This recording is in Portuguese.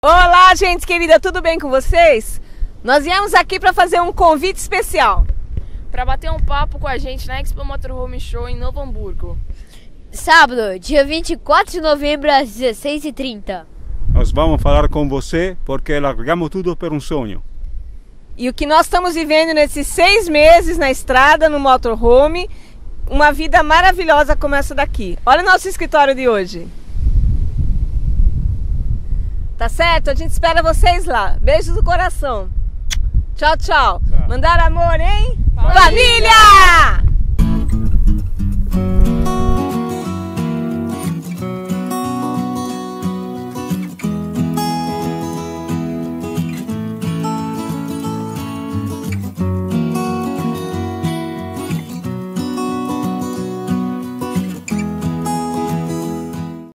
Olá, gente querida, tudo bem com vocês? Nós viemos aqui para fazer um convite especial. Para bater um papo com a gente na Expo Motorhome Show em Novo Hamburgo. Sábado, dia 24 de novembro, às 16h30. Nós vamos falar com você porque largamos tudo por um sonho. E o que nós estamos vivendo nesses seis meses na estrada, no motorhome, uma vida maravilhosa como essa daqui. Olha o nosso escritório de hoje. Tá certo? A gente espera vocês lá. Beijos do coração. Tchau, tchau. tchau. Mandar amor, hein? Família! Família!